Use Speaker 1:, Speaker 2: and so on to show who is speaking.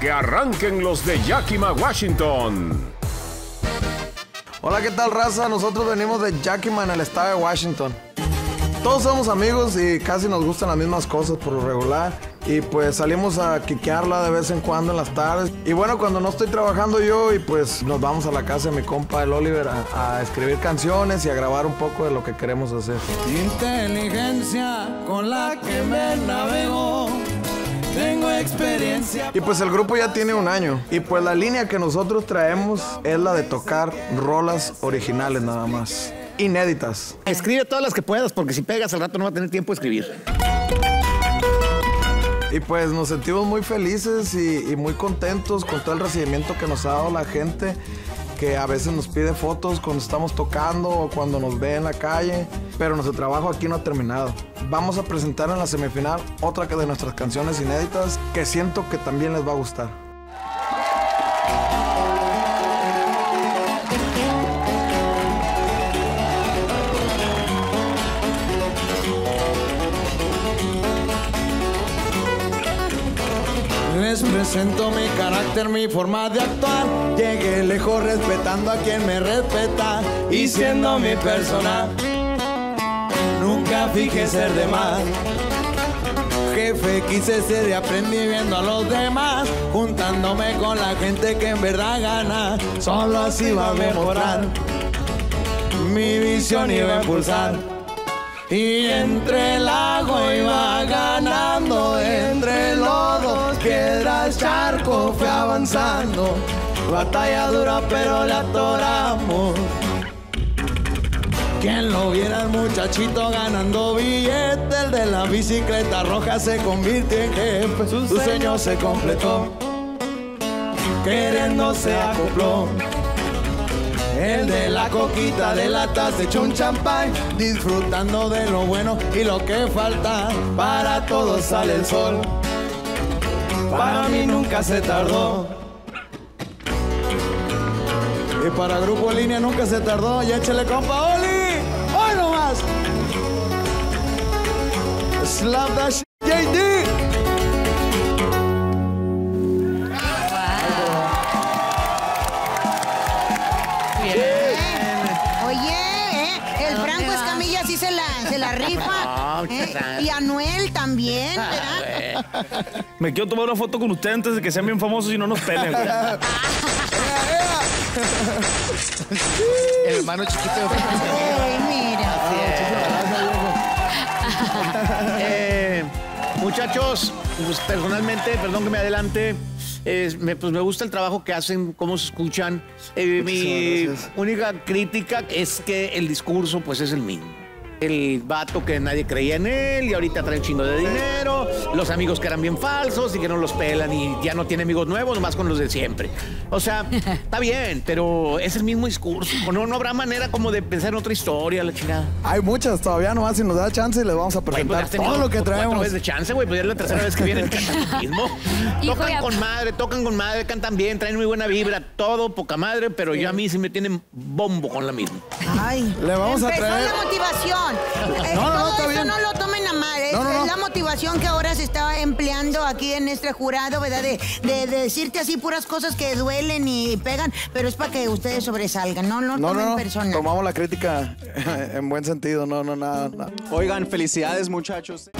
Speaker 1: Que arranquen los de Yakima, Washington.
Speaker 2: Hola, ¿qué tal, raza? Nosotros venimos de Yakima, en el estado de Washington. Todos somos amigos y casi nos gustan las mismas cosas por lo regular. Y pues salimos a quiquearla de vez en cuando en las tardes. Y bueno, cuando no estoy trabajando yo, y pues nos vamos a la casa de mi compa el Oliver a, a escribir canciones y a grabar un poco de lo que queremos hacer.
Speaker 3: Inteligencia con la que me navego. Tengo experiencia.
Speaker 2: Y pues el grupo ya tiene un año. Y pues la línea que nosotros traemos es la de tocar rolas originales nada más. Inéditas.
Speaker 4: Escribe todas las que puedas, porque si pegas al rato no va a tener tiempo de escribir.
Speaker 2: Y pues nos sentimos muy felices y, y muy contentos con todo el recibimiento que nos ha dado la gente, que a veces nos pide fotos cuando estamos tocando o cuando nos ve en la calle, pero nuestro trabajo aquí no ha terminado. Vamos a presentar en la semifinal otra de nuestras canciones inéditas que siento que también les va a gustar.
Speaker 3: Les presento mi carácter, mi forma de actuar. Llegué lejos respetando a quien me respeta y siendo mi persona. Nunca fijé ser de más. Jefe quise ser y aprendí viendo a los demás, juntándome con la gente que en verdad gana. Solo así va a mejorar. Mi visión iba a impulsar. Y entre el agua iba ganando, entre lodos, piedras, charco, fue avanzando. Batalla dura, pero la atoramos. Quien lo viera el muchachito ganando billetes, el de la bicicleta roja se convirtió en jefe. Su sueño se completó, queriendo se acopló. El de la coquita de lata se echó un champán, disfrutando de lo bueno y lo que falta. Para todos sale el sol, para mí nunca se tardó. Y para Grupo Línea nunca se tardó, ya échale compa Oli, hoy nomás. Slap that
Speaker 5: la, la rifa. ¿eh? Y Anuel también, ¿verdad?
Speaker 6: Me quiero tomar una foto con ustedes antes de que sean bien famosos y no nos peleen. güey.
Speaker 7: El hermano chiquito de
Speaker 5: Ay, mira.
Speaker 4: Eh, muchachos, pues, personalmente, perdón que me adelante, eh, me, pues me gusta el trabajo que hacen, cómo se escuchan. Eh, mi
Speaker 2: gracias.
Speaker 4: única crítica es que el discurso pues es el mismo. El vato que nadie creía en él y ahorita trae un chingo de dinero, los amigos que eran bien falsos y que no los pelan y ya no tiene amigos nuevos, más con los de siempre. O sea, está bien, pero es el mismo discurso. No, no habrá manera como de pensar en otra historia, la chingada.
Speaker 2: Hay muchas todavía, nomás si nos da chance les vamos a
Speaker 4: pues,
Speaker 2: presentar todo lo que
Speaker 4: cuatro
Speaker 2: traemos.
Speaker 4: veces de chance, güey, pues ya es la tercera vez que vienen mismo. Tocan con madre, tocan con madre, cantan bien, traen muy buena vibra, todo poca madre, pero yo a mí sí me tienen bombo con la misma.
Speaker 5: Ay.
Speaker 2: Le vamos a
Speaker 5: Empezó
Speaker 2: traer-
Speaker 5: la motivación. Eh,
Speaker 2: No, no, no,
Speaker 5: todo
Speaker 2: está
Speaker 5: eso
Speaker 2: bien.
Speaker 5: no lo tomen a mal. Es,
Speaker 2: No, no, no.
Speaker 5: es la motivación que ahora se está empleando aquí en este jurado, ¿verdad? De, de- de decirte así puras cosas que duelen y pegan, pero es para que ustedes sobresalgan. No, no,
Speaker 2: No,
Speaker 5: tomen
Speaker 2: no, no.
Speaker 5: personal.
Speaker 2: Tomamos la crítica en buen sentido, no, no, nada. nada.
Speaker 8: Oigan, felicidades muchachos.